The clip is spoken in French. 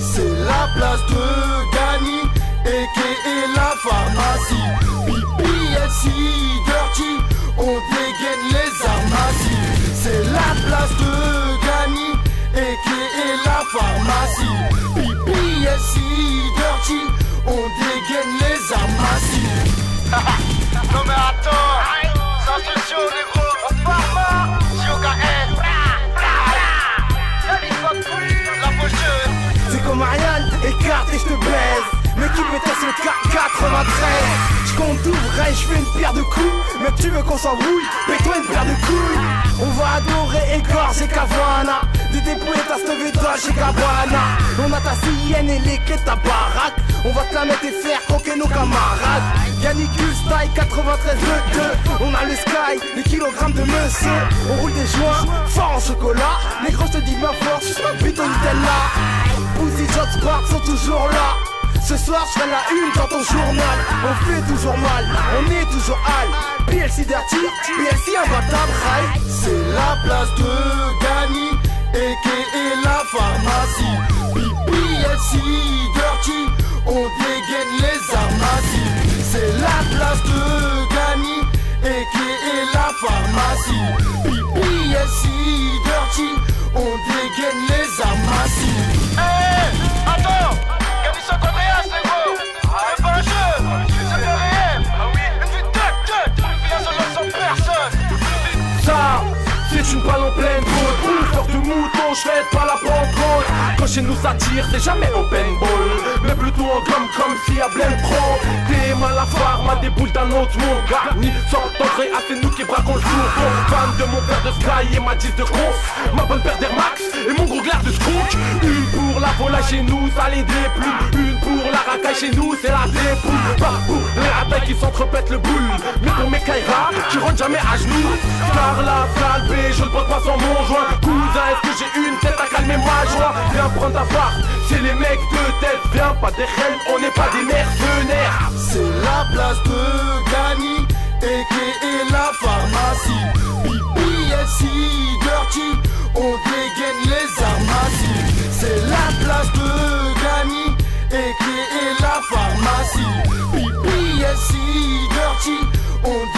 C'est la place de Gani et la pharmacie. BBLC Dirty, on dégaine les armes C'est la place de Gani et la pharmacie. BBLC Dirty, on dégaine les armes non le 93 Je compte tout je fais une pierre de coups Mais tu veux qu'on s'embrouille, fais-toi une paire de couilles. On va adorer égorger Cavana. Des dépouillettes à dans chez Cabana. On a ta CIN et les de ta baraque On va te la mettre et faire croquer nos camarades. Yannicus taille 93 de 2 On a le sky, les kilogrammes de monsieur. On roule des joints, fort en chocolat. Les gros te disent ma force, je suis ma putain Nutella. Pussy Jot Spark sont toujours là ce soir je ferai la une dans ton journal. On fait toujours mal, on est toujours hal PLC Dirty, PLC imbattable, high. C'est la place de Gani et la pharmacie. PLC Dirty, on dégaine les armaties C'est la place de Gani et la pharmacie. PLC C'est une balle en pleine côte Peur de mouton, je fais pas la Pentecôte Quand chez nous ça tire, c'est jamais open ball Mais plutôt en gomme comme si à blême trop. T'es mal à pharma, des boules d'un autre monde. Garni, sans tendré, à c'est nous qui braquons le jour Fan de mon père de Sky et ma 10 de conf Ma bonne paire d'Air Max et mon gros glaire de skunk. Une pour la volaille chez nous, ça les déplume Une pour la racaille chez nous, c'est la dépouille. Pas pour les racailles qui s'entrepètent le boule. Mais pour mes Kaira, qui rentrent jamais à genoux. Car la calpé, je ne porte pas sans mon joint. Cousin, est-ce que j'ai une tête à calmer ma joie? Viens prendre ta part, c'est les mecs de tête Viens pas des reines, on n'est pas des mercenaires. C'est la place de Gani et la pharmacie. BBLC Dirty, on dégaine les armaties C'est la place de Gani et la pharmacie BBLC Dirty, on dégaine les armaties